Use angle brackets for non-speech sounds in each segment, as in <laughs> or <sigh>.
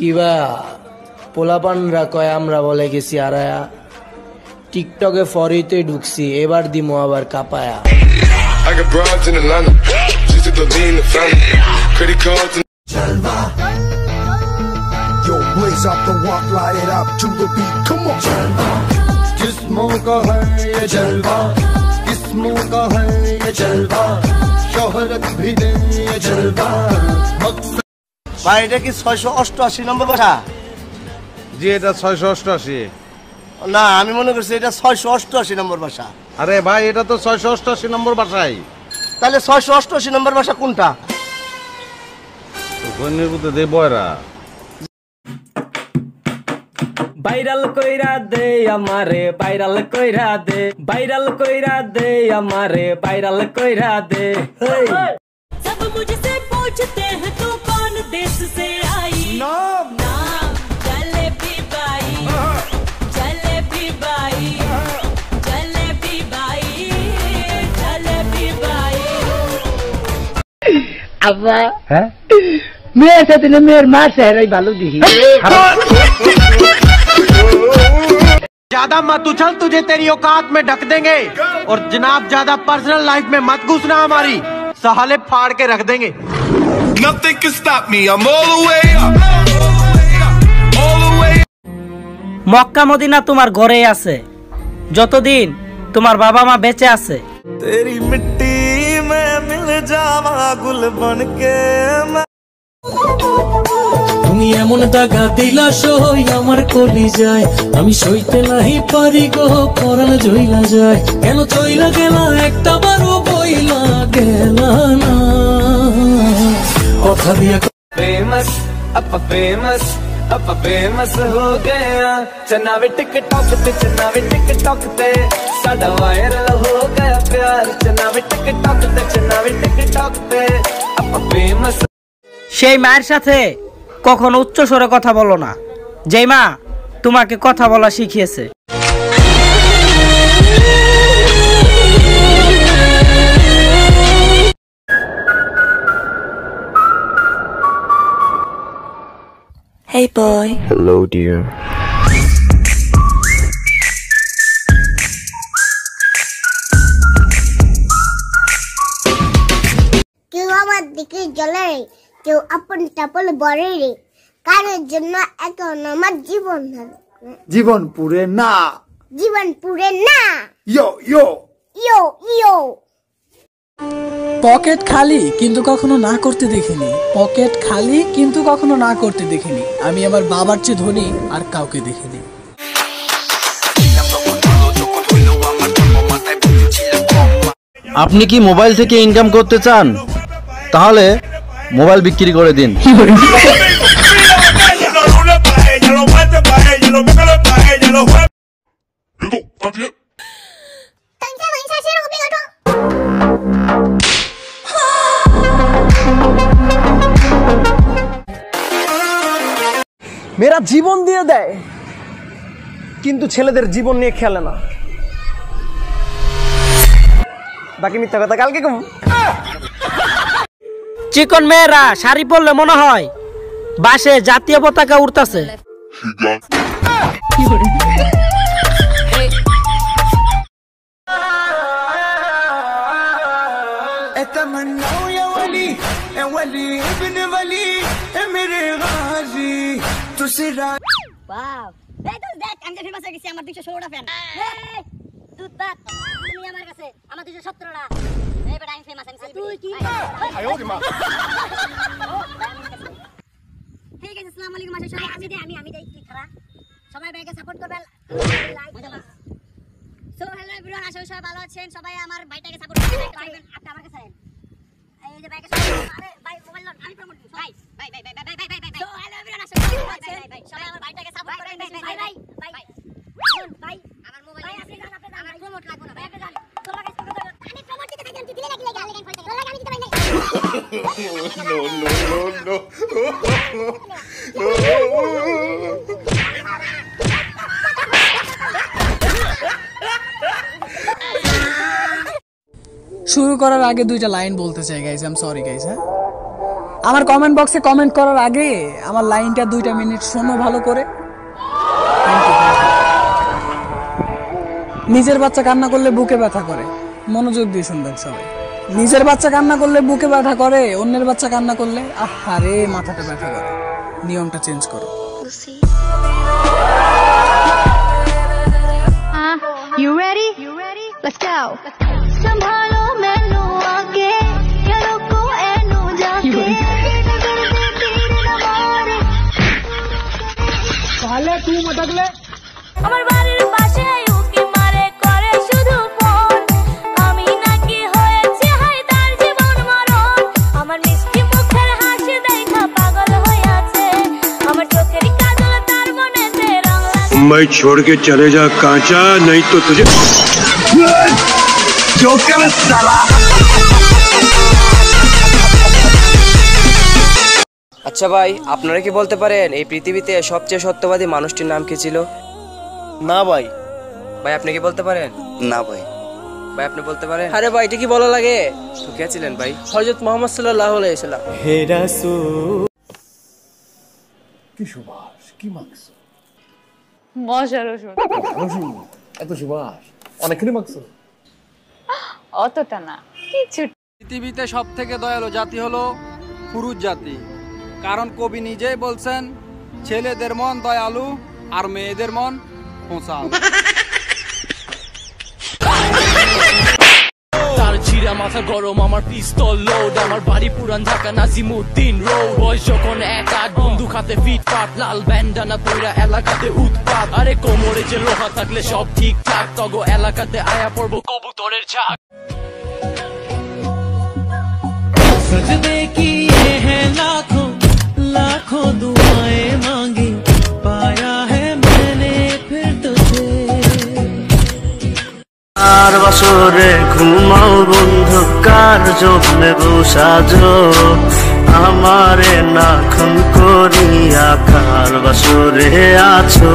কিবা পোলাপানরা কয় আমরা বলে গেছি আরায়া টিকটকে ফরিতে ঢুকছি এবার দিমো আবার কাপায়া blaze up the walk, light it up to the beat. Come on. Jalwa, jismo ka hai ye jalwa, jismo ka hai ye jalwa, shohrat bhi de ye jalwa, maqsad ভাই এটা কি ছয়শো অষ্টআশি নম্বর বাসা জি এটা ছয়শো অষ্টআশি না আমি মনে করছি এটা ছয়শো অষ্টআশি নম্বর বাসা আরে ভাই এটা তো ছয়শো অষ্টআশি নম্বর বাসাই তাহলে ছয়শো অষ্টআশি নম্বর বাসা কোনটা গণ্যের বুদ্ধে দে বয়রা ভাইরাল কইরা দে আমারে ভাইরাল কইরা দে ভাইরাল কইরা দে আমারে ভাইরাল কইরা দে হেই। सब मुझसे पूछते हैं तू परदेश से आई। नाम। जलेबी बाई। जलेबी बाई। जलेबी बाई। जलेबी बाई। अब्बा। मेरे मार से रही बालू दी ज़्यादा मत उछल तुझे तेरी औकात में ढक देंगे। और जनाब ज़्यादा पर्सनल लाइफ में मत घुसना हमारी। सहाले फाड़ के रख देंगे। Nothing can stop me. I'm all the way up. All the way Mecca Medina তোমার ঘরে আছে। যতদিন তোমার বাবা মা বেঁচে আছে। তেরি মিট্টি মে মিল যাওয়া গুল বনকে তুমি এমন দাগা দিলা সই আমার কলি যায় আমি সইতে নাহি পারি গো পরাণ জইলা যায়। কেন চইলা গেলা একটা বারো বইলা গেলা না। কথা দিয়া फेमस अब फेमस अब फेमस हो गया चना वे टिकटॉक ते चना वे टिकटॉक ते साडा वायरल हो गया प्यार चना वे टिकटॉक ते चना वे टिकटॉक ते अब फेमस সেই মায়ের সাথে কখনো উচ্চ স্বরে কথা বলো না যেই মা তোমাকে কথা বলা শিখিয়েছে boy. Hello dear. কেউ আমার দিকে জ্বলে রে কেউ আপন টাপল বড়ে রে। কারোর জন্য এখন আমার জীবন হবে। জীবন পুরে না। জীবন পুরে না। ইয়ো ইয়ো। ইয়ো ইয়ো। পকেট খালি কিন্তু কখনো না করতে দেখিনি পকেট খালি কিন্তু কখনো না করতে দেখিনি আমি আমার বাবার চেয়ে ধনী আর কাউকে দেখিনি আপনি কি মোবাইল থেকে ইনকাম করতে চান তাহলে মোবাইল বিক্রি করে দিন মেয়েরা জীবন দিয়ে দেয় কিন্তু ছেলেদের জীবন নিয়ে খেলে না। বাকি মিথ্যা কথা কালকে কম। চিকন মেয়েরা শাড়ি পরলে মনে হয় বাসে জাতীয় পতাকা উঠতাছে <laughs> খুশিরা তো দেখ আমি ফিরে বাসা কাছে আমার ঠিক আছে আমি দেই আমি আমি দেই তুই সবাই ভাইকে সাপোর্ট করবে লাইক সো হ্যালো সবাই ভালো আছেন? সবাই আমার ভাইটাকে সাপোর্ট করবেন। আপনি আমার কাছে no, no, no. no. শুরু করার আগে দুইটা লাইন বলতে চাই guys I am sorry guys হ্যাঁ আমার কমেন্ট বক্সে কমেন্ট করার আগে আমার লাইনটা দুইটা মিনিট শোনো ভালো করে. নিজের বাচ্চা কান্না করলে বুকে ব্যথা করে মনোযোগ দিয়ে শুনবেন সবাই নিজের বাচ্চা কান্না করলে বুকে ব্যথা করে অন্যের বাচ্চা কান্না করলে আহারে মাথাটা ব্যথা করে নিয়মটা চেঞ্জ করো You ready? You ready? Let's go. संभालो मैनू आगे या रोको एनू जाके তাহলে তুই মতাকলে আমার রং লাগে मैं छोड़ के चले जा कांचा नहीं तो तुझे আচ্ছা ভাই আপনারা কি বলতে পারেন এই পৃথিবীতে সবচেয়ে সত্যবাদী মানুষটির নাম কি ছিল না ভাই ভাই আপনি কি বলতে পারেন না ভাই ভাই আপনি বলতে পারেন আরে ভাই এটা কি বলা লাগে তো কে ছিলেন ভাই হজরত মোহাম্মদ সাল্লাহ আলাইসাল্লাম হে রাসূল কি সুবাস কি মাখছ ওষুধ এত সুবাস। অনেকখানি মাখছো? অতটা না কিছু পৃথিবীতে সব থেকে দয়ালু জাতি হলো পুরুষ জাতি। কারণ কবি নিজেই বলছেন ছেলেদের মন দয়ালু আর মেয়েদের মন খোঁচাল। মাথা গরম আমার পিস্তল লোড আমার বাড়ি পুরান ঢাকা নাজিমুদ্দিন রোড বয়স যখন এক আট বন্ধু খাতে ফিট পাট লাল ব্যান্ডানা তৈরা এলাকাতে উৎপাত আরে কোমরে যে লোহা থাকলে সব ঠিকঠাক তগো এলাকাতে আয়া পড়বো কবুতরের ঝাঁক सजदे किए हैं लाखों लाखों दुआएं আর বছরে ঘুমাও বন্ধু কার জন্যে বসাজো আমারে না খুন করিয়া কার বাসরে আছো।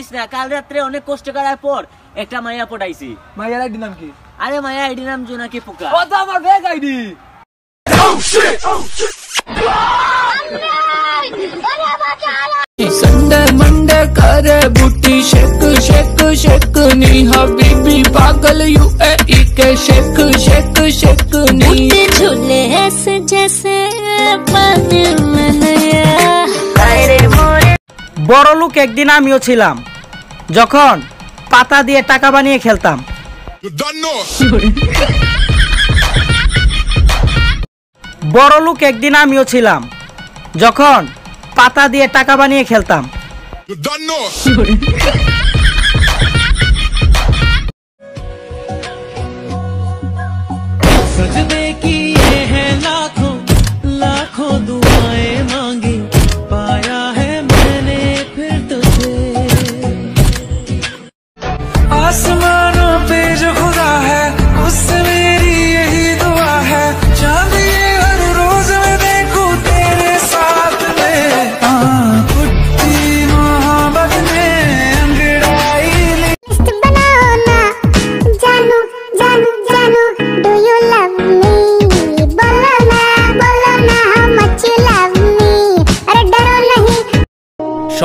বলিস না কাল রাত্রে অনেক কষ্ট করার পর একটা মাইয়া পটাইছি মাইয়ার আইডি নাম কি আরে মাইয়া আইডি নাম জোনাকি পোকা ও তো আমার ব্যাগ আইডি संडे मंडे करे बूटी शेक शेक शेक नी हबीबी पागल यूएई के शेक शेक शेक नी झूले ऐसे जैसे पानी में नया अरे मोरे বড় লোক একদিন আমিও ছিলাম যখন পাতা দিয়ে টাকা বানিয়ে খেলতাম। বড় লোক একদিন আমিও ছিলাম। যখন পাতা দিয়ে টাকা বানিয়ে খেলতাম।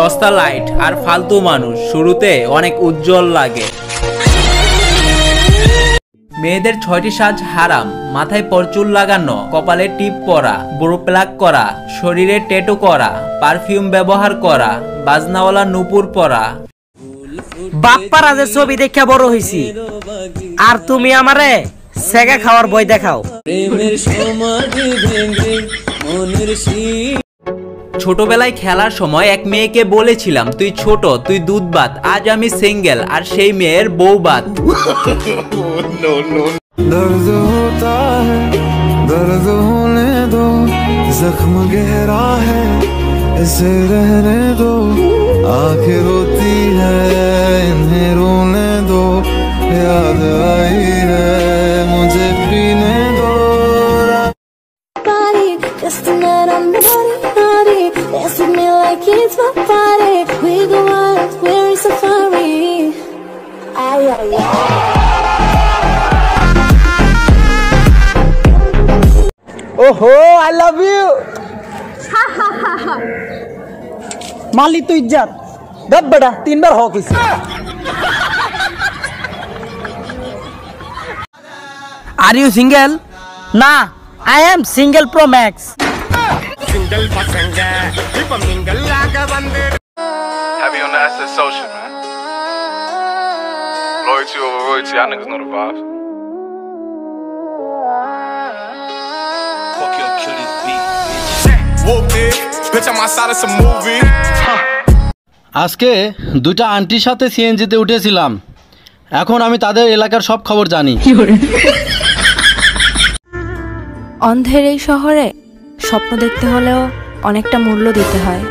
সস্তা লাইট আর ফালতু মানুষ। শুরুতে অনেক উজ্জ্বল লাগে। মেয়েদের ছয়টি সাজ হারাম। মাথায় পরচুল লাগানো কপালে টিপ পরা বুড়ো প্লাক করা শরীরে টেটু করা পারফিউম ব্যবহার করা বাজনাওয়ালা নুপুর পরা। বাপ্পারা যে ছবি দেখে বড় হইছি। আর তুমি আমারে সেগা খাওয়ার বই দেখাও। প্রেমের সমাধি ভেঙে মনের শীত ছোটবেলায় খেলার সময় এক মেয়েকে বলেছিলাম তুই ছোট তুই দুধ বাত আজ আমি সিঙ্গেল আর সেই মেয়ের বউ বাত दर्द होता है दर्द होने दो जख्म गहरा है इसे रहने दो आंखें रोती है इन्हें रोने दो याद आई है Take it my body, we go out, we're a safari. Ay, ay, ay. Oho, I love you. माली तो इज्जत दब बड़ा तीन बार hockey are I am single pro max Heavy on the asset social, man. Loyalty over royalty, y'all niggas know the vibes. Fuck your kill this beat. Whoop it, bitch, I'm outside of some movie. আজকে দুটা আন্টির সাথে সিএনজিতে উঠেছিলাম এখন আমি তাদের এলাকার সব খবর জানি অন্ধের এই শহরে স্বপ্ন দেখতে হলেও অনেকটা মূল্য দিতে হয়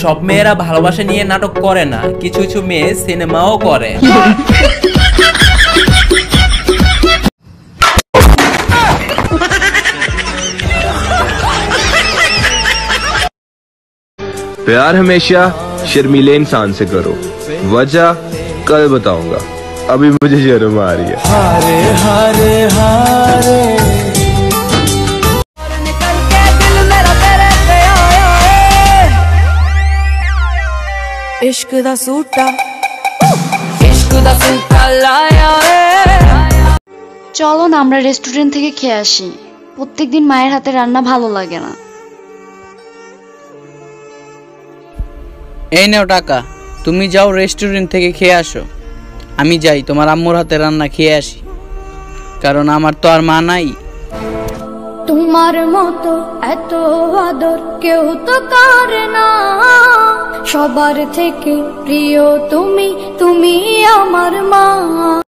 সব মেয়েরা ভালোবাসা নিয়ে নাটক করে না কিছু কিছু মেয়ে সিনেমাও করে प्यार हमेशा शर्मीले इंसान से करो वजह कल बताऊंगा अभी मुझे शर्म आ रही है हारे हारे हारे इश्क दा सूटा इश्क दा सूटा लाया চলো না আমরা রেস্টুরেন্ট থেকে খেয়ে আসি প্রত্যেকদিন মায়ের হাতে রান্না ভালো লাগে না এই নাও টাকা তুমি যাও রেস্টুরেন্ট থেকে খেয়ে আসো আমি যাই, তোমার আম্মুর হাতে রান্না খেয়ে আসি। কারণ আমার তো আর মা নাই। তোমার মতো এত আদর কেউ তো করে না। সবার থেকে প্রিয় তুমি তুমি আমার মা।